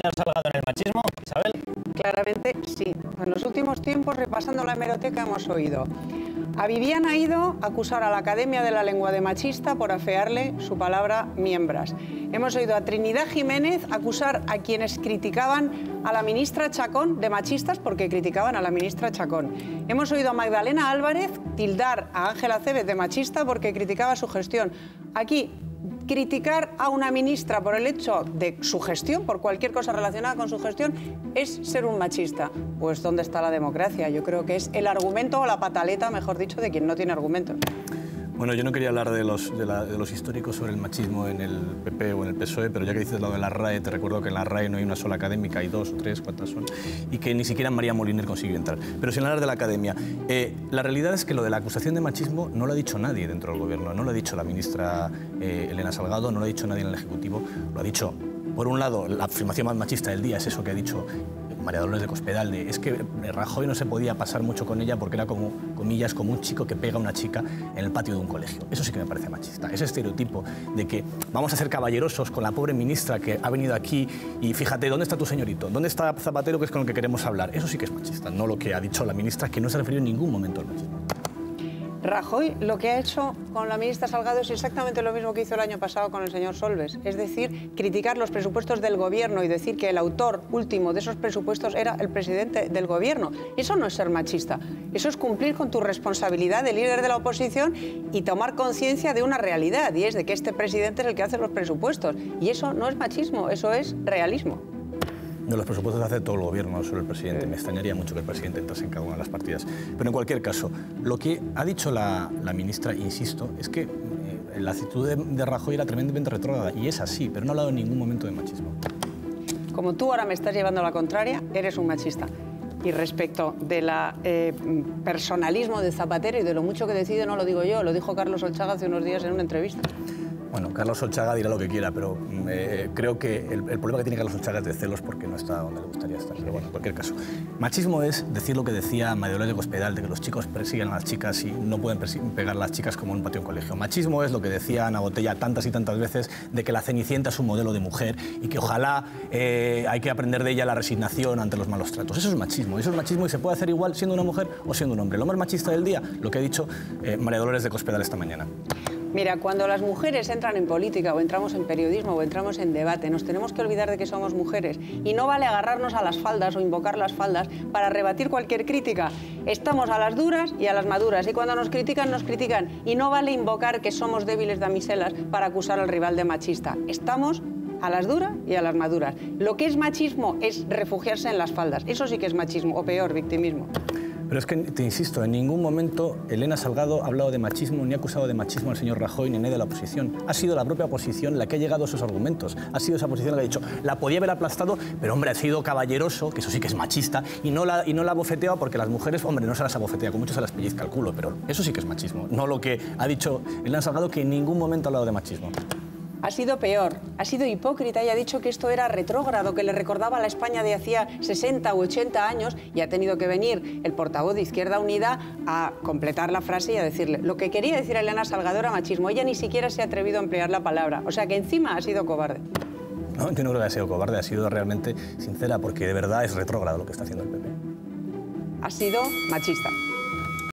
señor Salgado en el machismo, Isabel? Claramente sí. En los últimos tiempos, repasando la hemeroteca, hemos oído a Viviana Ido acusar a la Academia de la Lengua de machista por afearle su palabra miembras. Hemos oído a Trinidad Jiménez acusar a quienes criticaban a la ministra Chacón de machistas porque criticaban a la ministra Chacón. Hemos oído a Magdalena Álvarez tildar a Ángela Cébez de machista porque criticaba su gestión. Aquí criticar a una ministra por el hecho de su gestión, por cualquier cosa relacionada con su gestión, es ser un machista. Pues ¿dónde está la democracia? Yo creo que es el argumento o la pataleta, mejor dicho, de quien no tiene argumentos. Bueno, yo no quería hablar de los, de, los, históricos sobre el machismo en el PP PSOE, pero ya que dices lo de la RAE, te recuerdo que en la RAE no hay una sola académica, hay dos, tres, cuántas son, y que ni siquiera María Moliner consiguió entrar. Pero sin hablar de la academia, eh, la realidad es que lo de la acusación de machismo no lo ha dicho nadie dentro del gobierno, no lo ha dicho la ministra eh, Elena Salgado, no lo ha dicho nadie en el Ejecutivo, lo ha dicho por un lado, la afirmación más machista del día es eso que ha dicho María Dolores de Cospedal, es que Rajoy no se podía pasar mucho con ella porque era como, comillas, como un chico que pega a una chica en el patio de un colegio. Eso sí que me parece machista. Ese estereotipo de que vamos a ser caballerosos con la pobre ministra que ha venido aquí y fíjate, ¿dónde está tu señorito? ¿Dónde está Zapatero que es con el que queremos hablar? Eso sí que es machista, no lo que ha dicho la ministra, que no se ha referido en ningún momento al machismo. Rajoy lo que ha hecho con la ministra Salgado es exactamente lo mismo que hizo el año pasado con el señor Solves, es decir, criticar los presupuestos del gobierno y decir que el autor último de esos presupuestos era el presidente del gobierno. Eso no es ser machista, eso es cumplir con tu responsabilidad de líder de la oposición y tomar conciencia de una realidad, y es de que este presidente es el que hace los presupuestos. Y eso no es machismo, eso es realismo. No, los presupuestos hace todo el gobierno, no solo el presidente. Me extrañaría mucho que el presidente entrase en cada una de las partidas. Pero en cualquier caso, lo que ha dicho la, ministra, insisto, es que eh, la actitud de, Rajoy era tremendamente retrógrada. Y es así, pero no ha hablado en ningún momento de machismo. Como tú ahora me estás llevando a la contraria, eres un machista. Y respecto del eh, personalismo de Zapatero y de lo mucho que decide, no lo digo yo, lo dijo Carlos Olchaga hace unos días en una entrevista. Bueno, Carlos Olchaga dirá lo que quiera, pero mm, eh, creo que el, problema que tiene Carlos Olchaga es de celos porque no está donde le gustaría estar. Pero bueno, en cualquier caso. Machismo es decir lo que decía María de Cospedal, de que los chicos persiguen a las chicas y no pueden pegar a las chicas como en un patio en colegio. Machismo es lo que decía Ana Botella tantas y tantas veces, de que la Cenicienta es un modelo de mujer y que ojalá eh, hay que aprender de ella la resignación ante los malos tratos. Eso es machismo. Eso es machismo y se puede hacer igual siendo una mujer o siendo un hombre. Lo más machista del día, lo que ha dicho eh, María Dolores de Cospedal esta mañana. Mira, cuando las mujeres entran en política o entramos en periodismo o entramos en debate, nos tenemos que olvidar de que somos mujeres y no vale agarrarnos a las faldas o invocar las faldas para rebatir cualquier crítica. Estamos a las duras y a las maduras y cuando nos critican, nos critican y no vale invocar que somos débiles damiselas para acusar al rival de machista. Estamos a las duras y a las maduras. Lo que es machismo es refugiarse en las faldas. Eso sí que es machismo, o peor, victimismo. Pero es que, te insisto, en ningún momento Elena Salgado ha hablado de machismo ni ha acusado de machismo al señor Rajoy ni nadie de la oposición. Ha sido la propia oposición la que ha llegado a esos argumentos. Ha sido esa oposición la que ha dicho, la podía haber aplastado, pero hombre, ha sido caballeroso, que eso sí que es machista, y no la, y no la porque las mujeres, hombre, no se las abofetea, con mucho se las pellizca el culo, pero eso sí que es machismo. No lo que ha dicho Elena Salgado, que en ningún momento ha hablado de machismo ha sido peor, ha sido hipócrita y ha dicho que esto era retrógrado, que le recordaba a la España de hacía 60 u 80 años y ha tenido que venir el portavoz de Izquierda Unida a completar la frase y a decirle lo que quería decir a Elena Salgado era machismo. Ella ni siquiera se ha atrevido a emplear la palabra, o sea que encima ha sido cobarde. No, yo no creo que haya sido cobarde, ha sido realmente sincera porque de verdad es retrógrado lo que está haciendo el PP. Ha sido machista.